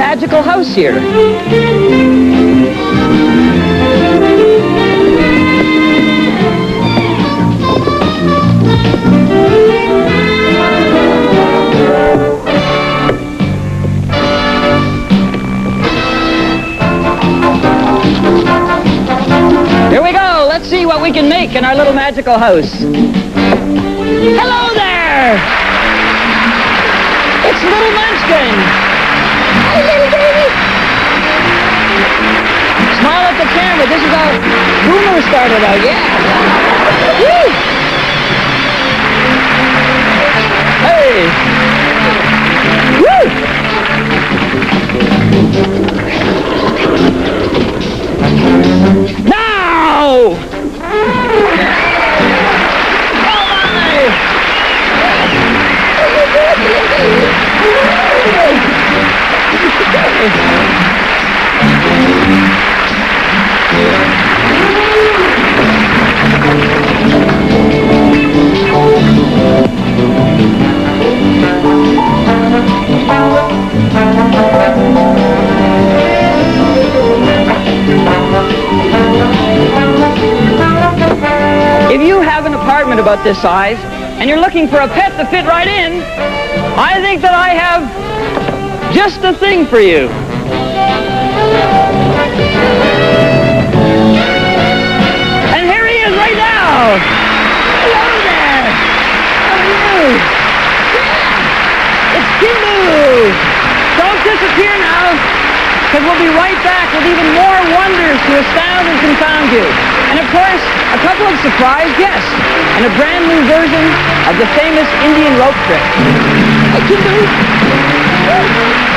magical house here. Here we go. Let's see what we can make in our little magical house. Hello there! It's little Munchkin. The camera. This is how Boomer started out. Yeah. Woo! An about this size and you're looking for a pet to fit right in, I think that I have just the thing for you. And here he is right now. Hello there. How are you? It's Kimbu. Don't disappear now, because we'll be right back with even more wonders to astound and confound you. And of course, a couple of surprise guests and a brand new version of the famous Indian rope trick. Hey, Kimbu.